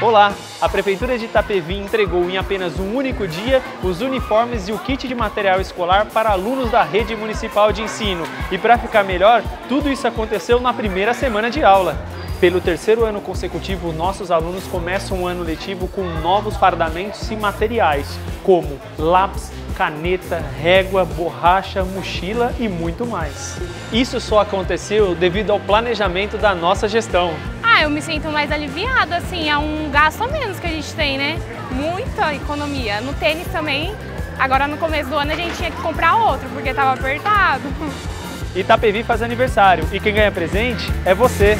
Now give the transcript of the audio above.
Olá! A Prefeitura de Itapevi entregou em apenas um único dia os uniformes e o kit de material escolar para alunos da rede municipal de ensino. E para ficar melhor, tudo isso aconteceu na primeira semana de aula. Pelo terceiro ano consecutivo, nossos alunos começam o ano letivo com novos fardamentos e materiais, como lápis, caneta, régua, borracha, mochila e muito mais. Isso só aconteceu devido ao planejamento da nossa gestão. Ah, eu me sinto mais aliviada, assim, é um gasto a menos que a gente tem, né? Muita economia. No tênis também, agora no começo do ano a gente tinha que comprar outro, porque estava apertado. Itapevi faz aniversário e quem ganha presente é você.